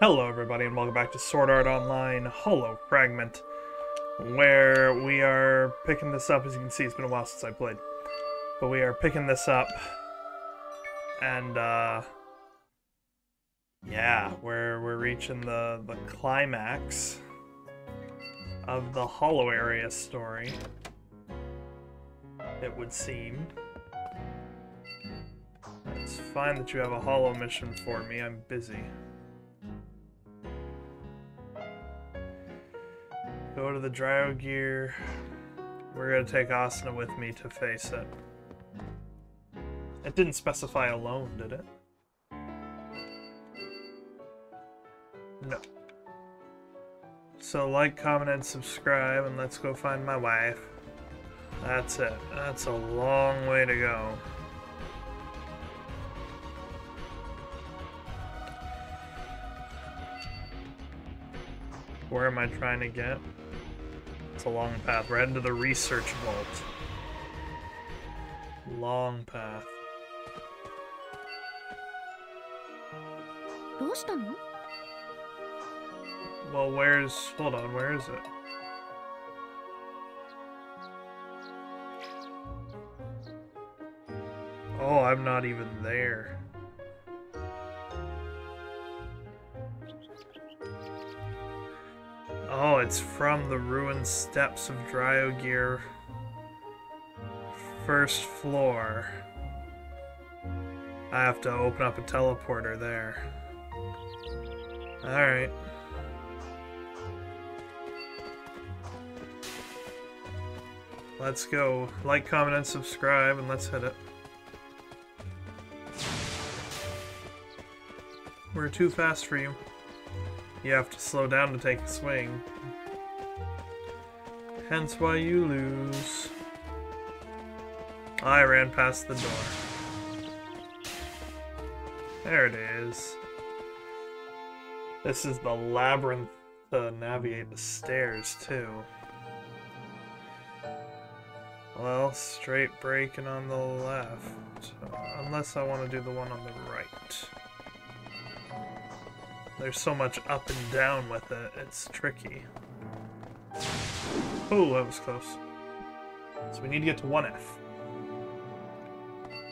Hello, everybody, and welcome back to Sword Art Online Hollow Fragment, where we are picking this up. As you can see, it's been a while since I played, but we are picking this up, and uh, yeah, we're we're reaching the the climax of the Hollow area story. It would seem. It's fine that you have a Hollow mission for me. I'm busy. Go to the Dryo Gear. We're gonna take Asuna with me to face it. It didn't specify alone, did it? No. So like, comment, and subscribe, and let's go find my wife. That's it. That's a long way to go. Where am I trying to get? It's a long path. We're heading to the research vault. Long path. どうしたの Well, where's... Hold on, where is it? Oh, I'm not even there. Oh, it's from the ruined steps of Dryogear. First floor. I have to open up a teleporter there. Alright. Let's go. Like, comment, and subscribe, and let's hit it. We're too fast for you. You have to slow down to take a swing. Hence why you lose. I ran past the door. There it is. This is the labyrinth to navigate the stairs, too. Well, straight breaking on the left. Unless I want to do the one on the right. There's so much up and down with it, it's tricky. Oh, that was close. So we need to get to 1F.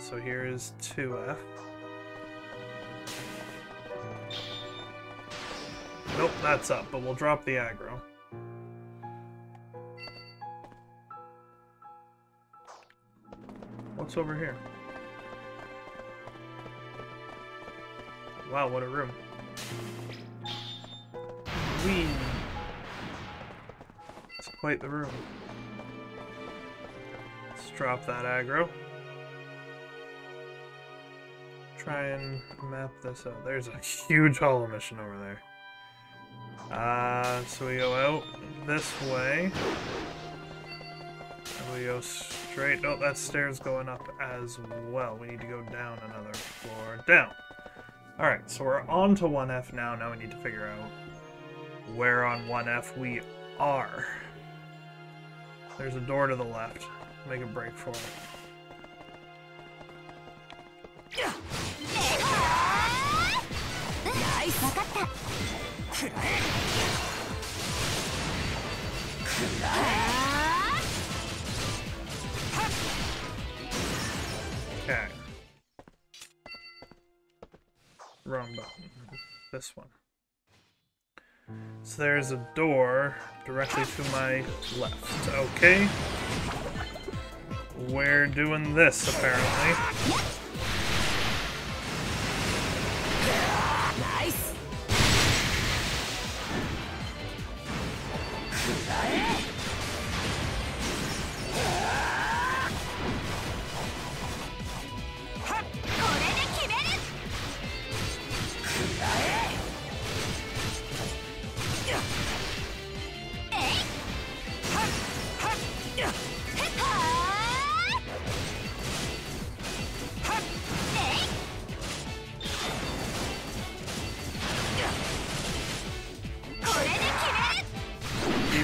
So here is 2F. Nope, that's up, but we'll drop the aggro. What's over here? Wow, what a room. Whee! It's quite the room. Let's drop that aggro. Try and map this out. There's a huge hollow mission over there. Uh, so we go out this way. And we go straight. Oh, that stair's going up as well. We need to go down another floor. Down! Alright, so we're on to 1F now. Now we need to figure out where on 1F we are. There's a door to the left. Make a break for it. Okay. Wrong button. This one. So there's a door directly to my left. Okay. We're doing this, apparently. Keep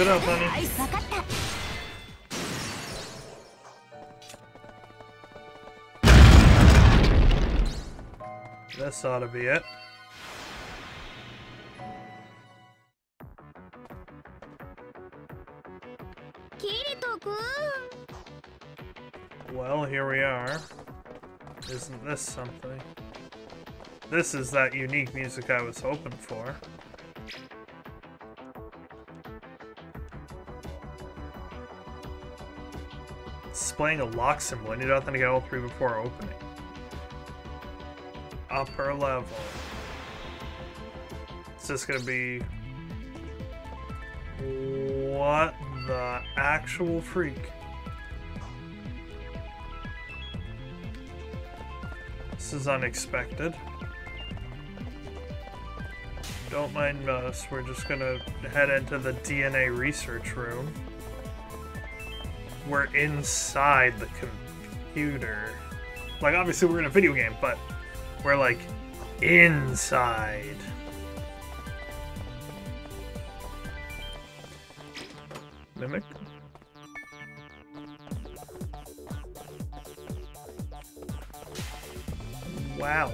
it up, honey. This ought to be it. Isn't this something? This is that unique music I was hoping for. Displaying a lock symbol. I need to authenticate all three before opening. Upper level. It's just gonna be... What the actual freak? This is unexpected. Don't mind us, we're just gonna head into the DNA research room. We're inside the computer. Like, obviously we're in a video game, but we're like inside. Mimic? Wow.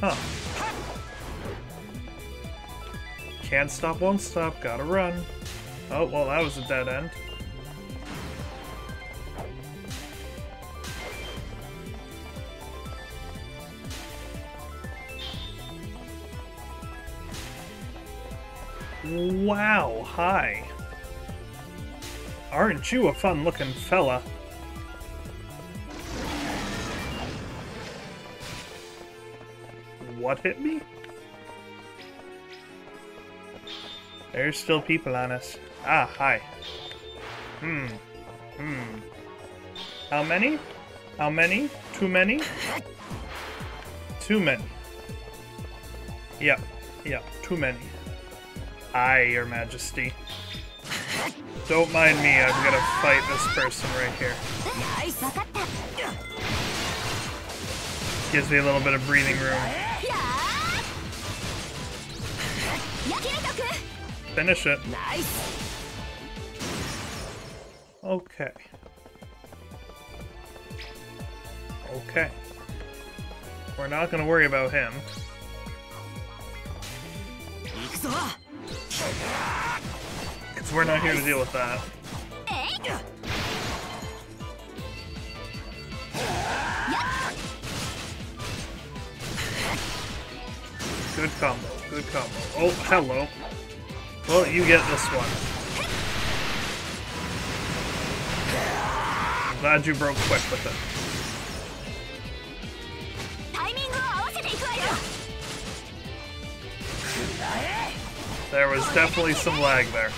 Huh. Can't stop, won't stop, gotta run. Oh, well, that was a dead end. Wow, hi. Aren't you a fun-looking fella? What hit me? There's still people on us. Ah, hi. Hmm. Hmm. How many? How many? Too many? Too many. Yep. Yep. Too many. Aye, your majesty. Don't mind me, I'm gonna fight this person right here. Gives me a little bit of breathing room. Finish it. Nice. Okay. Okay. We're not gonna worry about him. Because we're not here to deal with that. Good combo, good combo. Oh, hello. Well, you get this one. I'm glad you broke quick with it. There was definitely some lag there.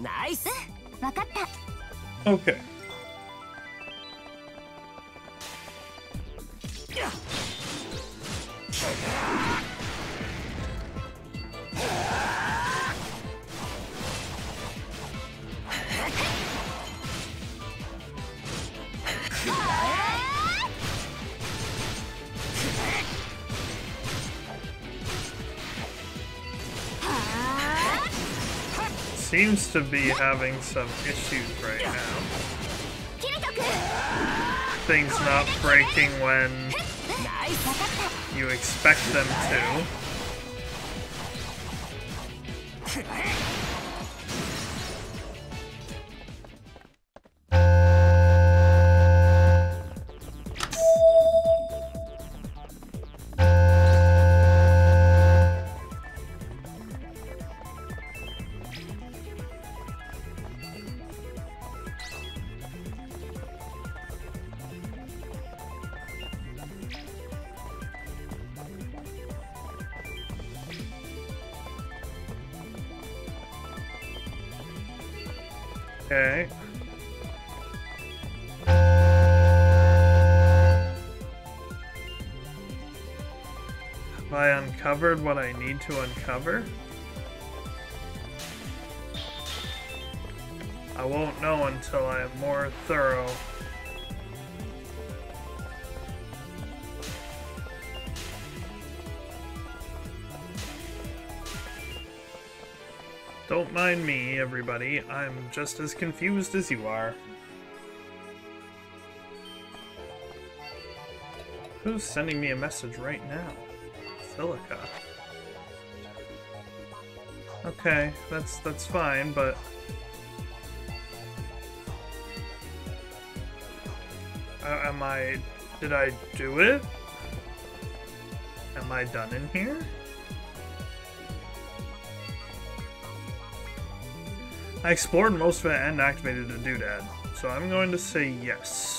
Nice. Okay. Seems to be having some issues right now. Things not breaking when you expect them to. Uncovered what I need to uncover? I won't know until I am more thorough. Don't mind me, everybody. I'm just as confused as you are. Who's sending me a message right now? Okay, that's that's fine, but uh, am I did I do it? Am I done in here? I explored most of it and activated a doodad, so I'm going to say yes.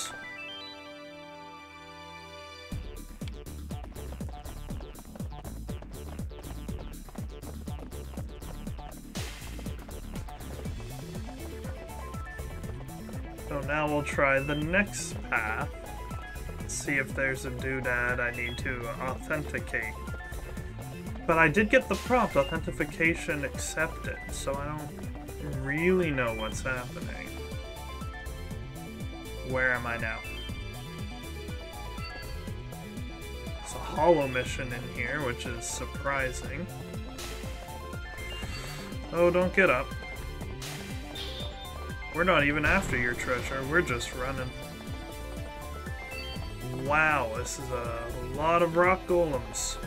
So now we'll try the next path. See if there's a doodad I need to authenticate. But I did get the prompt, authentication accepted, so I don't really know what's happening. Where am I now? It's a hollow mission in here, which is surprising. Oh, don't get up. We're not even after your treasure, we're just running. Wow, this is a lot of rock golems.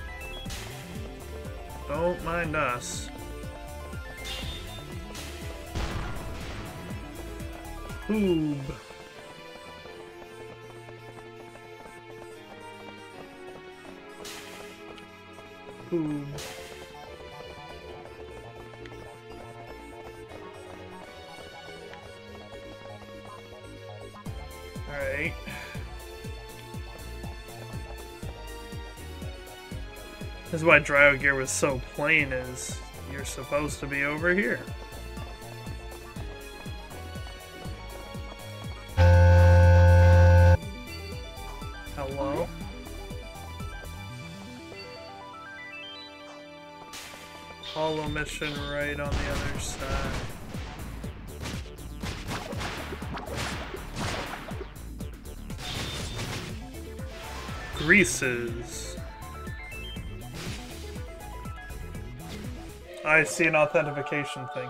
Don't mind us. Oob. Oob. Why Dryo Gear was so plain is you're supposed to be over here. Hello? Hollow mission right on the other side. Greases. I see an authentication thing.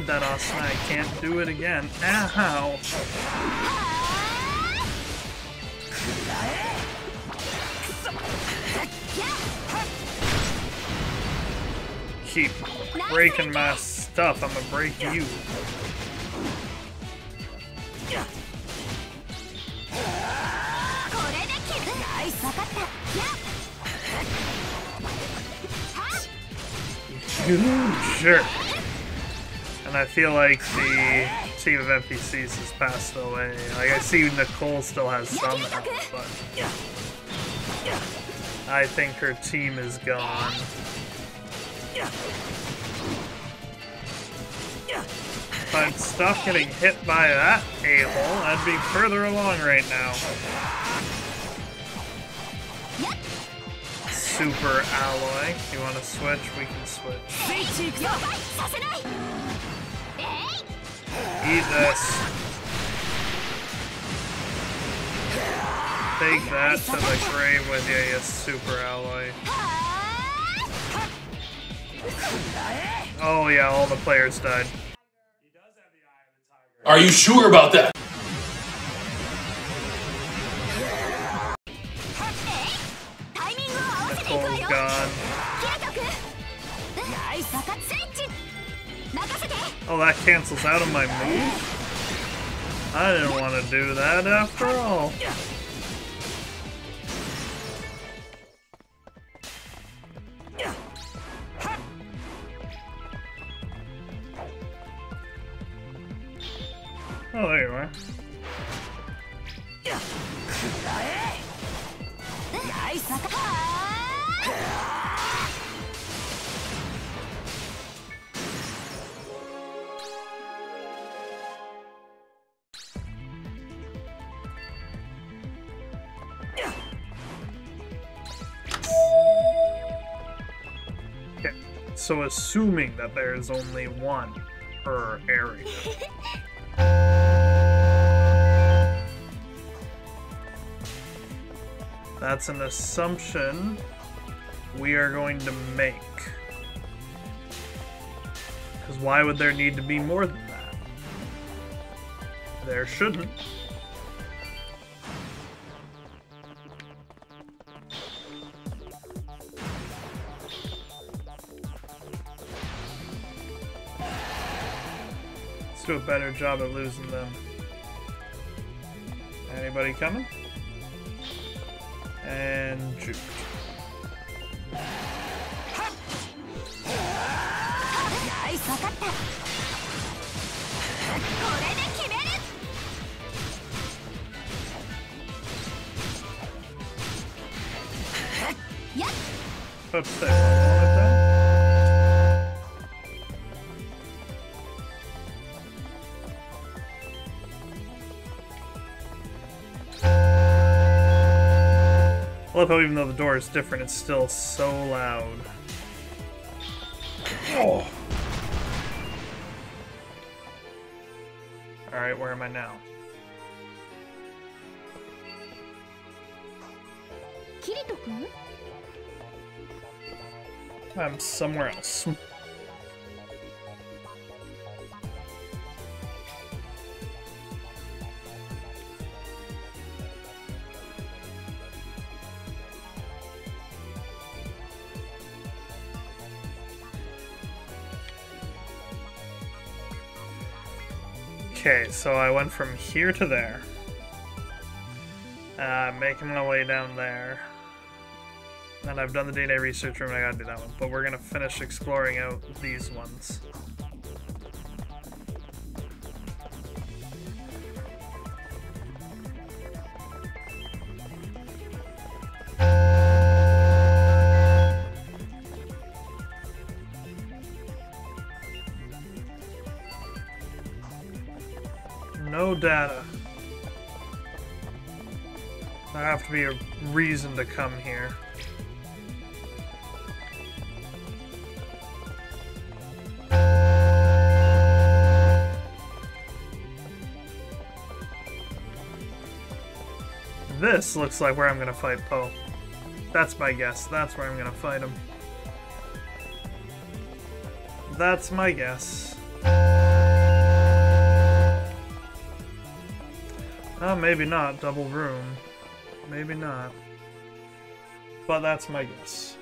did that, Austin. I can't do it again. Ow! Keep breaking my stuff. I'm gonna break you. You. And I feel like the team of NPCs has passed away. Like, I see Nicole still has some health, but I think her team is gone. If I'd stop getting hit by that a-hole, I'd be further along right now. Super alloy. You want to switch? We can switch. Eat this. Take that to the grave with you, you super alloy. Oh yeah, all the players died. Are you sure about that? Oh, that cancels out of my move? I didn't want to do that after all. Assuming that there's only one per area. That's an assumption we are going to make. Because why would there need to be more than that? There shouldn't. Do a better job at losing them. Anybody coming? And. ナ I love how even though the door is different, it's still so loud. Oh. Alright, where am I now? Kirito-kun? I'm somewhere else. Okay, so I went from here to there. Uh, making my way down there. And I've done the DNA research room, I gotta do that one. But we're gonna finish exploring out these ones. There have to be a reason to come here. This looks like where I'm gonna fight PoH. That's my guess. That's where I'm gonna fight him. That's my guess. Oh, maybe not. Double room. Maybe not. But that's my guess.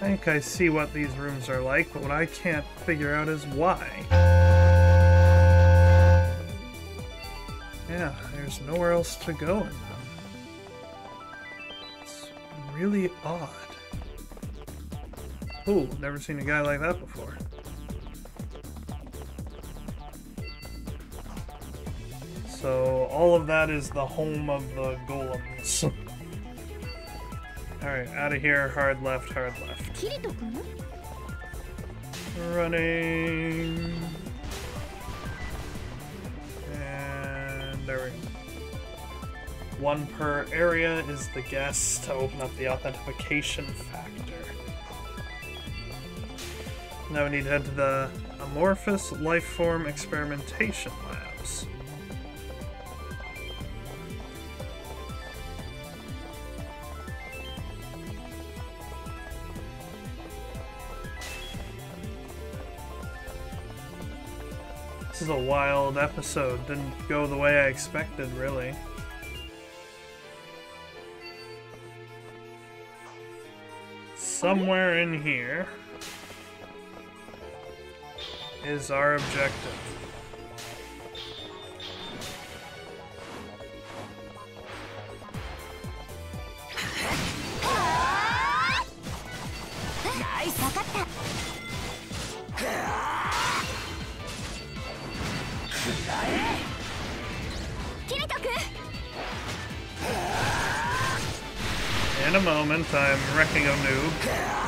I think I see what these rooms are like, but what I can't figure out is why. There's nowhere else to go in them. It's really odd. Ooh, never seen a guy like that before. So all of that is the home of the golems. Alright, out of here, hard left, hard left. Running. One per area is the guess to open up the authentication factor. Now we need to head to the Amorphous Lifeform Experimentation Labs. This is a wild episode. Didn't go the way I expected, really. Somewhere in here is our objective. Moment, I'm wrecking a noob.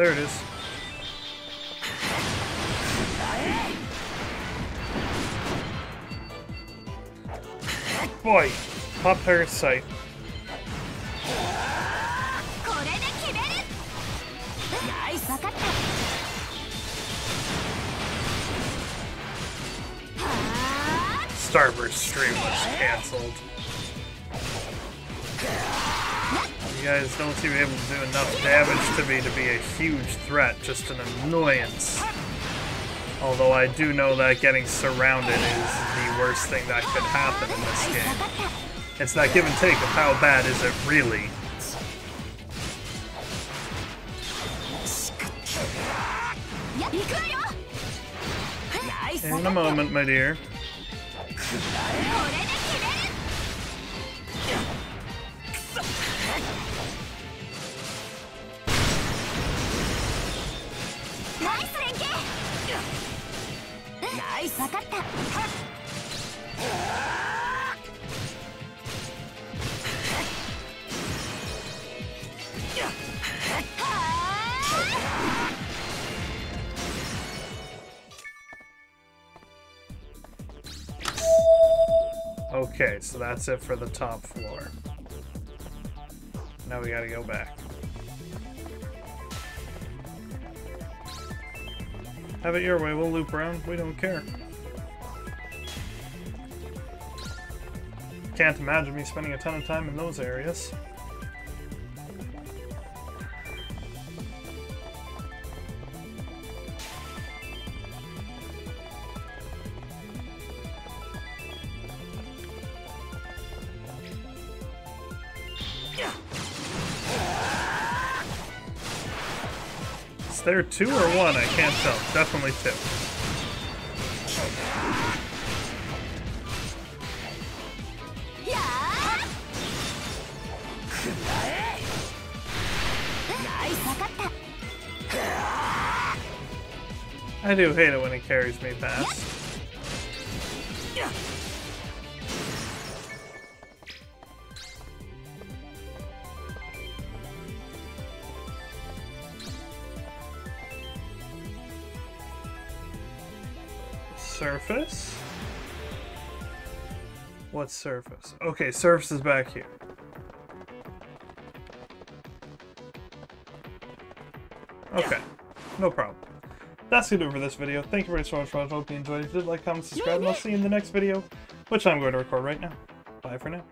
There it is. Boy, Pop Parasite. Starburst stream was cancelled. You guys don't seem able to do enough damage to me to be a huge threat, just an annoyance. Although I do know that getting surrounded is the worst thing that could happen in this game. It's that give and take of how bad is it really. In a moment, my dear. 分かったは Okay, so that's it for the top floor. Now we gotta go back. Have it your way, we'll loop around, we don't care. Can't imagine me spending a ton of time in those areas. Is there two or one? I can't tell. Definitely two. I do hate it when it carries me past. Surface? What surface? Okay, surface is back here. Okay, no problem. That's gonna do it for this video. Thank you very much for watching. I hope you enjoyed. If you did like, comment, subscribe, and I'll see you in the next video, which I'm going to record right now. Bye for now.